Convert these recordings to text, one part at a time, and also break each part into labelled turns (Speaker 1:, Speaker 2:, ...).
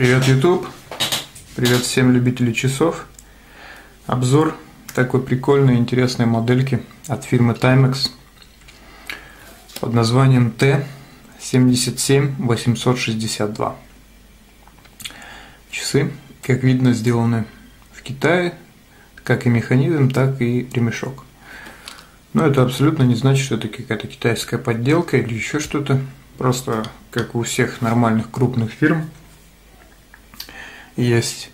Speaker 1: Привет, YouTube! Привет всем любителям часов! Обзор такой прикольной интересной модельки от фирмы Timex под названием T77862. Часы, как видно, сделаны в Китае, как и механизм, так и ремешок. Но это абсолютно не значит, что это какая-то китайская подделка или еще что-то. Просто, как у всех нормальных крупных фирм, есть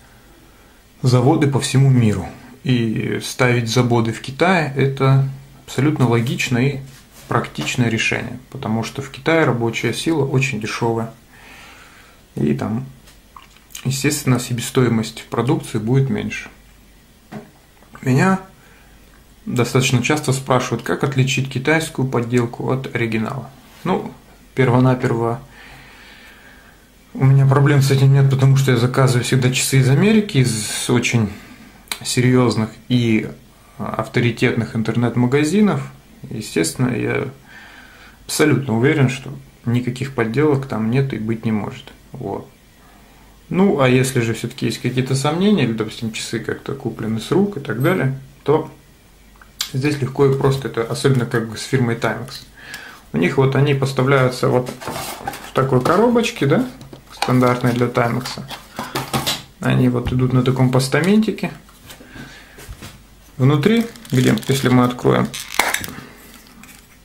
Speaker 1: заводы по всему миру. И ставить заводы в Китае – это абсолютно логичное и практичное решение, потому что в Китае рабочая сила очень дешевая. И там, естественно, себестоимость продукции будет меньше. Меня достаточно часто спрашивают, как отличить китайскую подделку от оригинала. Ну, первонаперво у меня проблем с этим нет, потому что я заказываю всегда часы из Америки, из очень серьезных и авторитетных интернет-магазинов. Естественно, я абсолютно уверен, что никаких подделок там нет и быть не может. Вот. Ну, а если же все-таки есть какие-то сомнения, или, допустим, часы как-то куплены с рук и так далее, то здесь легко и просто, это особенно как бы с фирмой Timex. У них вот они поставляются вот в такой коробочке, да, стандартной для Timex. Они вот идут на таком постаментике. Внутри, где, если мы откроем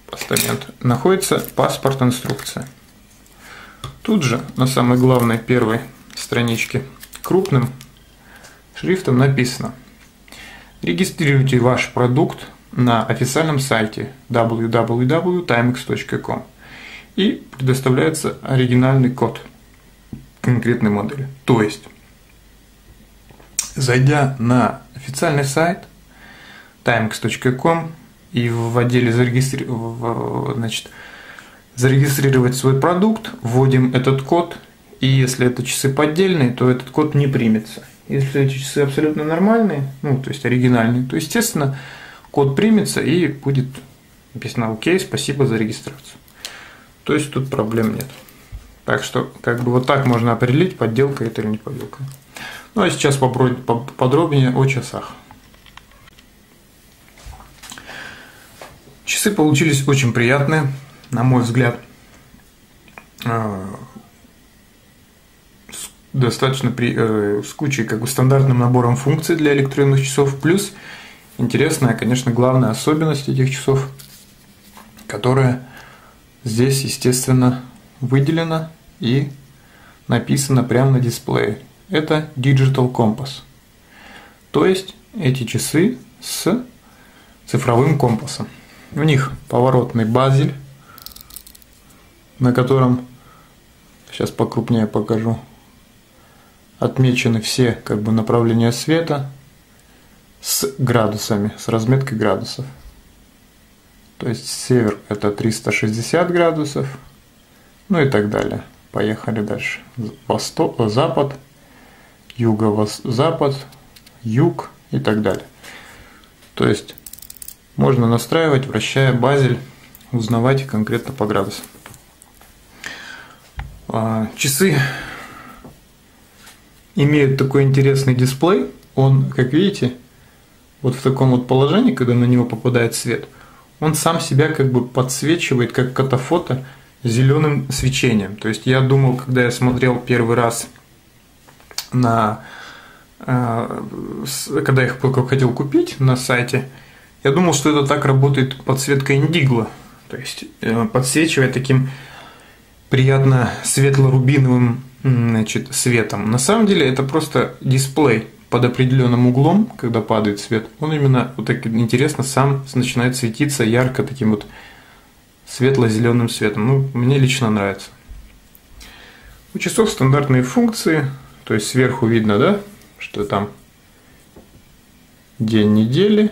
Speaker 1: постамент, находится паспорт инструкция. Тут же на самой главной первой страничке крупным шрифтом написано Регистрируйте ваш продукт на официальном сайте www.timex.com и предоставляется оригинальный код конкретной модели. То есть, зайдя на официальный сайт timex.com и в отделе зарегистри... значит, зарегистрировать свой продукт, вводим этот код, и если это часы поддельные, то этот код не примется. Если эти часы абсолютно нормальные, ну, то есть оригинальные, то, естественно, код примется и будет написано «Окей, спасибо за регистрацию». То есть тут проблем нет. Так что, как бы вот так можно определить, подделка это или не подделка. Ну а сейчас подробнее о часах. Часы получились очень приятные, на мой взгляд. А, достаточно при, э, с кучей как бы стандартным набором функций для электронных часов. Плюс интересная, конечно, главная особенность этих часов, которая здесь, естественно, выделена и написано прямо на дисплее. Это Digital Compass. То есть эти часы с цифровым компасом. У них поворотный базель, на котором, сейчас покрупнее покажу, отмечены все как бы направления света с градусами, с разметкой градусов. То есть север это 360 градусов, ну и так далее. Поехали дальше. Восток, запад, юго-запад, юг и так далее. То есть можно настраивать, вращая базель, узнавать конкретно по градусам. А, часы имеют такой интересный дисплей. Он, как видите, вот в таком вот положении, когда на него попадает свет, он сам себя как бы подсвечивает, как катафото, зеленым свечением. То есть я думал, когда я смотрел первый раз на э, когда я их хотел купить на сайте, я думал, что это так работает подсветка индигла. То есть э, подсвечивая таким приятно светло-рубиновым значит, светом. На самом деле это просто дисплей под определенным углом, когда падает свет. Он именно вот так интересно сам начинает светиться ярко таким вот светло-зеленым светом. Ну, мне лично нравится. У часов стандартные функции, то есть сверху видно, да, что там день недели,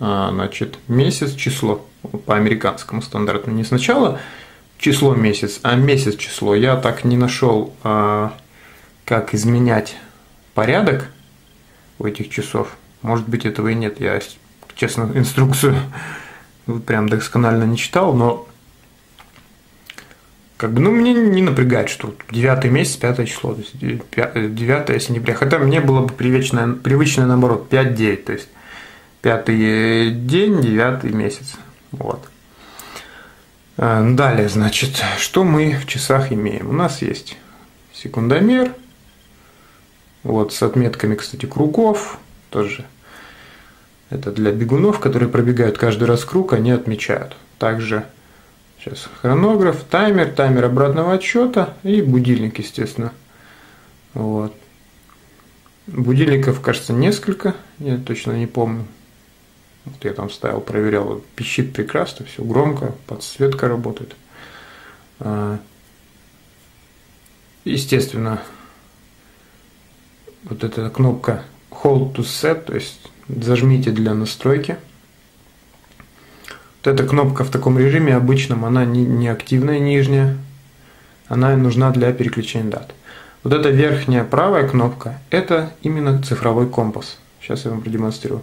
Speaker 1: а, значит, месяц, число по американскому стандарту. Не сначала число месяц, а месяц число. Я так не нашел, а, как изменять порядок у этих часов. Может быть, этого и нет. Я, честно, инструкцию прям досконально не читал, но как бы, ну, мне не напрягает, что 9 месяц, 5 число, то есть 9 сентября. Хотя мне было бы привычно, привычно наоборот, 5-9, то есть пятый день, девятый месяц. Вот. Далее, значит, что мы в часах имеем? У нас есть секундомер, вот, с отметками, кстати, кругов, тоже это для бегунов, которые пробегают каждый раз круг, они отмечают. Также сейчас хронограф, таймер, таймер обратного отсчета и будильник, естественно. Вот. Будильников, кажется, несколько, я точно не помню. Вот я там ставил, проверял, пищит прекрасно, все громко, подсветка работает. А, естественно, вот эта кнопка Hold to Set, то есть зажмите для настройки. Вот эта кнопка в таком режиме обычном, она не, не активная нижняя, она нужна для переключения дат. Вот эта верхняя правая кнопка, это именно цифровой компас. Сейчас я вам продемонстрирую.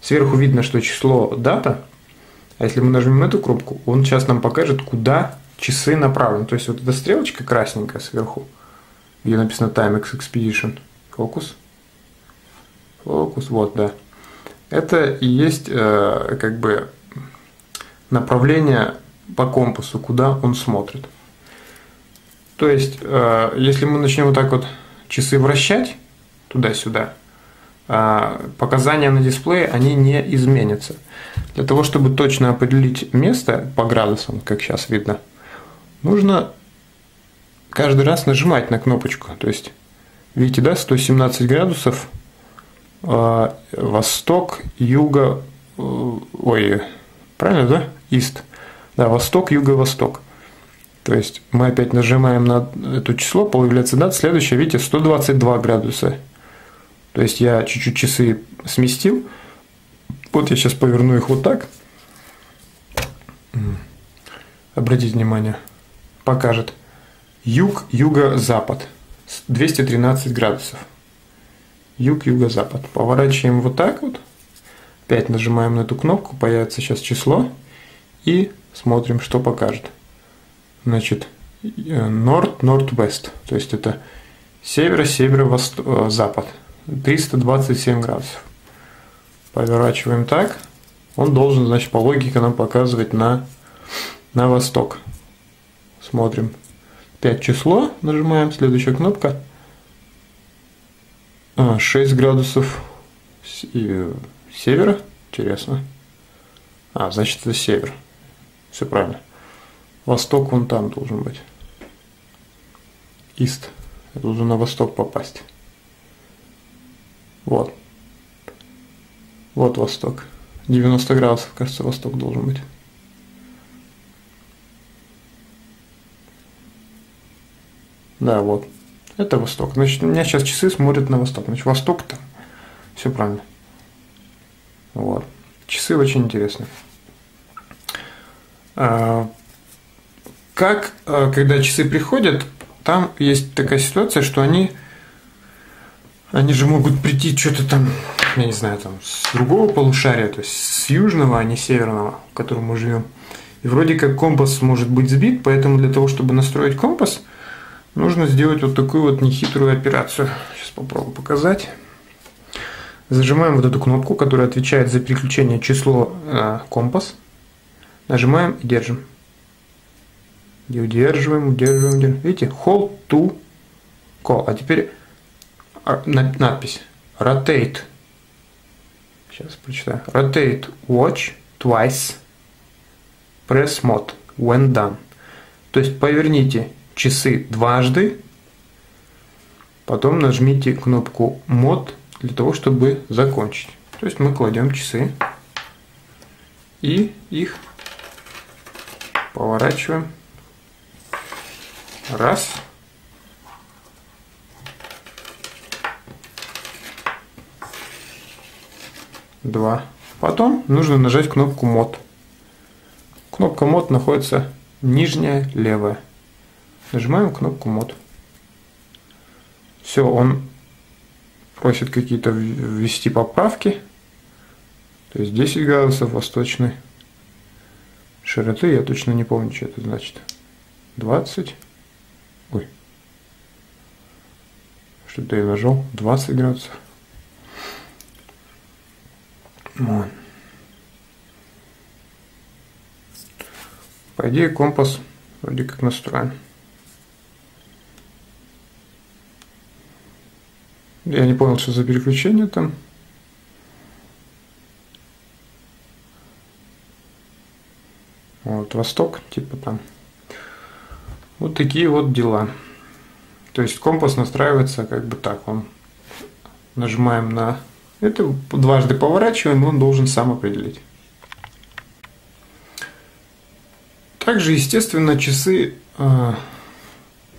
Speaker 1: Сверху видно, что число дата, а если мы нажмем эту кнопку, он сейчас нам покажет, куда часы направлены. То есть вот эта стрелочка красненькая сверху, где написано Timex Expedition. Фокус. Фокус, вот, да. Это и есть э, как бы направление по компасу, куда он смотрит. То есть, э, если мы начнем вот так вот часы вращать туда-сюда, э, показания на дисплее, они не изменятся. Для того, чтобы точно определить место по градусам, как сейчас видно, нужно каждый раз нажимать на кнопочку. То есть, видите, да, 117 градусов восток, юго, э, ой, правильно, да? Ист. Да, восток, юго-восток. То есть мы опять нажимаем на это число, появляется дата, следующее, видите, 122 градуса. То есть я чуть-чуть часы сместил. Вот я сейчас поверну их вот так. Обратите внимание, покажет юг, юго-запад, 213 градусов юг, юго-запад. Поворачиваем вот так вот. Опять нажимаем на эту кнопку, появится сейчас число. И смотрим, что покажет. Значит, North, Northwest. То есть это северо, северо-запад. 327 градусов. Поворачиваем так. Он должен, значит, по логике нам показывать на, на восток. Смотрим. 5 число, нажимаем, следующая кнопка. А, 6 градусов севера. Интересно. А, значит, это север. Все правильно. Восток вон там должен быть. Ист. Я должен на восток попасть. Вот. Вот восток. 90 градусов, кажется, восток должен быть. Да, вот. Это восток. Значит, у меня сейчас часы смотрят на восток. Значит, восток там. Все правильно. Вот. Часы очень интересны. А, как, а, когда часы приходят, там есть такая ситуация, что они, они же могут прийти что-то там, я не знаю, там с другого полушария, то есть с южного, а не северного, в котором мы живем. И вроде как компас может быть сбит, поэтому для того, чтобы настроить компас – нужно сделать вот такую вот нехитрую операцию. Сейчас попробую показать. Зажимаем вот эту кнопку, которая отвечает за переключение число на компас. Нажимаем и держим. И удерживаем, удерживаем, удерживаем. Видите? Hold to call. А теперь а, надпись. Rotate. Сейчас прочитаю. Rotate watch twice. Press mode when done. То есть поверните часы дважды, потом нажмите кнопку мод для того, чтобы закончить. То есть мы кладем часы и их поворачиваем. Раз. Два. Потом нужно нажать кнопку мод. Кнопка мод находится нижняя левая. Нажимаем кнопку мод. Все, он просит какие-то ввести поправки. То есть 10 градусов восточной широты, я точно не помню, что это значит. 20. Ой. Что-то я нажал. 20 градусов. Вот. По идее компас вроде как настроен. Я не понял, что за переключение там. Вот, Восток, типа там. Вот такие вот дела. То есть компас настраивается как бы так. Он нажимаем на это, дважды поворачиваем, он должен сам определить. Также, естественно, часы э,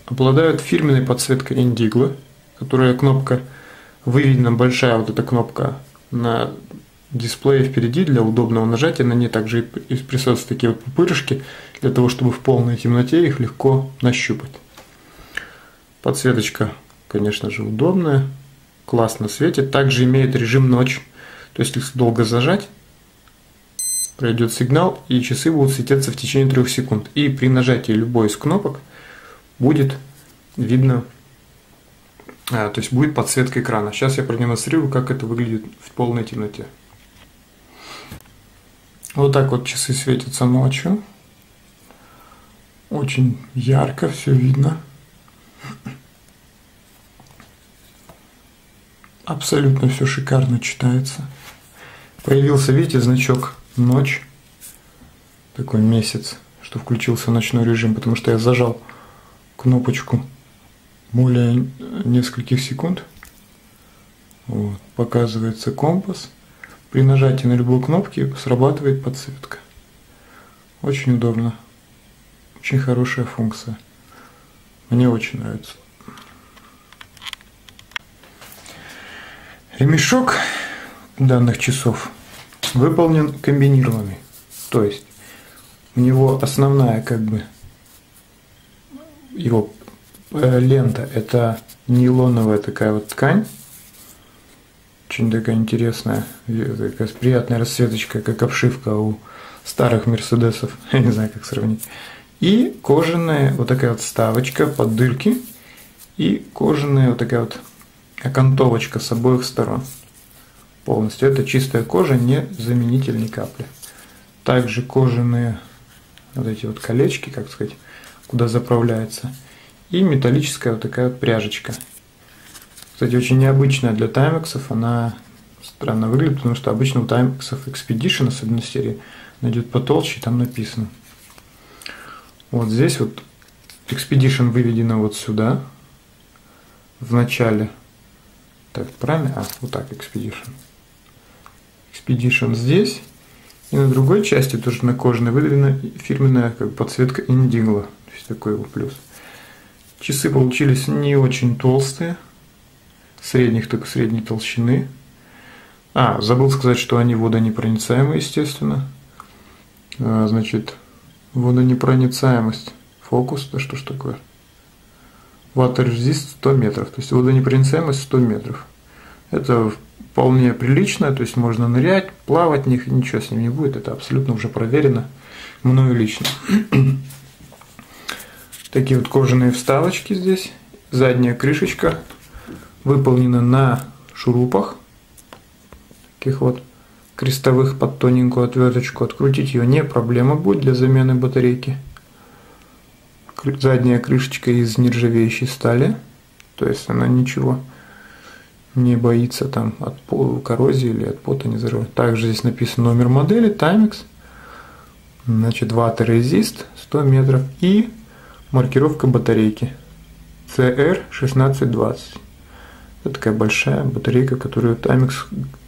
Speaker 1: обладают фирменной подсветкой Indiglo, которая кнопка выведена большая вот эта кнопка на дисплее впереди для удобного нажатия. На ней также и присутствуют такие вот пупырышки, для того, чтобы в полной темноте их легко нащупать. Подсветочка, конечно же, удобная, классно светит. Также имеет режим ночь. То есть, если долго зажать, пройдет сигнал, и часы будут светиться в течение трех секунд. И при нажатии любой из кнопок будет видно, то есть будет подсветка экрана. Сейчас я продемонстрирую, как это выглядит в полной темноте. Вот так вот часы светятся ночью. Очень ярко все видно. Абсолютно все шикарно читается. Появился, видите, значок ночь, такой месяц, что включился ночной режим, потому что я зажал кнопочку более нескольких секунд. Вот, показывается компас. При нажатии на любую кнопку срабатывает подсветка. Очень удобно. Очень хорошая функция. Мне очень нравится. Ремешок данных часов выполнен комбинированный. То есть у него основная как бы его лента это нейлоновая такая вот ткань. Очень такая интересная, такая приятная расцветочка, как обшивка у старых Мерседесов. Я не знаю, как сравнить. И кожаная вот такая вот ставочка под дырки. И кожаная вот такая вот окантовочка с обоих сторон полностью. Это чистая кожа, не заменитель ни капли. Также кожаные вот эти вот колечки, как сказать, куда заправляется. И металлическая вот такая вот пряжечка. Кстати, очень необычная для таймексов. Она странно выглядит, потому что обычно у таймексов Expedition, особенно серии, найдет потолще, и там написано. Вот здесь вот Expedition выведена вот сюда, в начале. Так, правильно? А, вот так Expedition. Expedition здесь. И на другой части, тоже на кожаной, выдавлена фирменная как подсветка Indigo. То есть такой его плюс. Часы получились не очень толстые. Средних, только средней толщины. А, забыл сказать, что они водонепроницаемые, естественно. А, значит, водонепроницаемость. Фокус, да что ж такое? Resist 100 метров. То есть водонепроницаемость 100 метров. Это вполне прилично, то есть можно нырять, плавать, них ничего с ним не будет, это абсолютно уже проверено мною лично. Такие вот кожаные вставочки здесь, задняя крышечка выполнена на шурупах, таких вот крестовых под тоненькую отверточку. Открутить ее не проблема будет для замены батарейки. Задняя крышечка из нержавеющей стали, то есть она ничего не боится там от коррозии или от пота не взрыва. Также здесь написан номер модели Timex, значит Water Resist 100 метров и маркировка батарейки CR1620. Это такая большая батарейка, которую Timex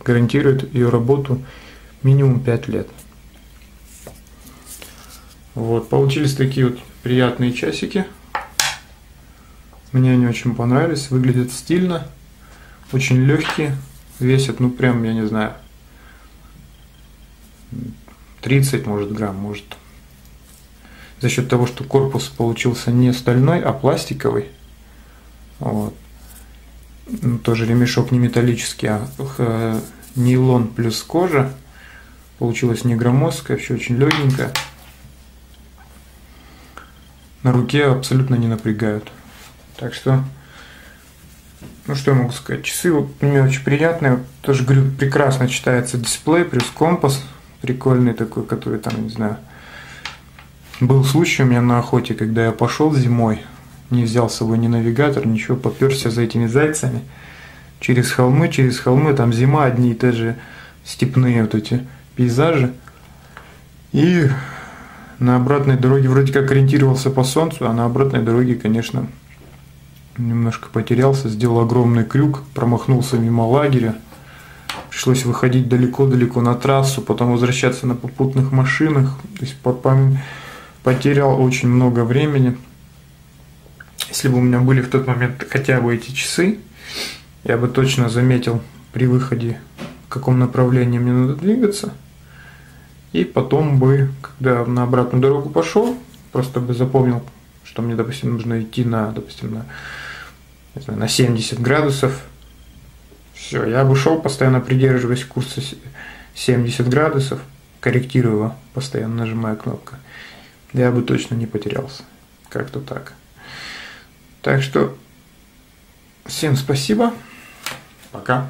Speaker 1: гарантирует ее работу минимум 5 лет. Вот, получились такие вот приятные часики. Мне они очень понравились, выглядят стильно. Очень легкие, весят, ну прям, я не знаю, 30, может, грамм, может. За счет того, что корпус получился не стальной, а пластиковый. Вот. Ну, тоже ремешок не металлический, а э, нейлон плюс кожа. Получилось не громоздкое, все очень легенькое. на руке абсолютно не напрягают. Так что, ну что я могу сказать, часы вот мне очень приятные, вот, тоже говорю, прекрасно читается дисплей, плюс компас прикольный такой, который там, не знаю, был случай у меня на охоте, когда я пошел зимой, не взял с собой ни навигатор, ничего, поперся за этими зайцами через холмы, через холмы, там зима, одни и те же степные вот эти пейзажи. И на обратной дороге вроде как ориентировался по солнцу, а на обратной дороге, конечно, немножко потерялся, сделал огромный крюк, промахнулся мимо лагеря. Пришлось выходить далеко-далеко на трассу, потом возвращаться на попутных машинах. То есть потерял очень много времени. Если бы у меня были в тот момент хотя бы эти часы, я бы точно заметил при выходе, в каком направлении мне надо двигаться. И потом бы, когда на обратную дорогу пошел, просто бы запомнил, что мне, допустим, нужно идти на, допустим, на, не знаю, на 70 градусов. Все, я бы шел, постоянно придерживаясь курса 70 градусов, корректируя постоянно нажимая кнопку. Я бы точно не потерялся. Как-то так. Так что всем спасибо. Пока.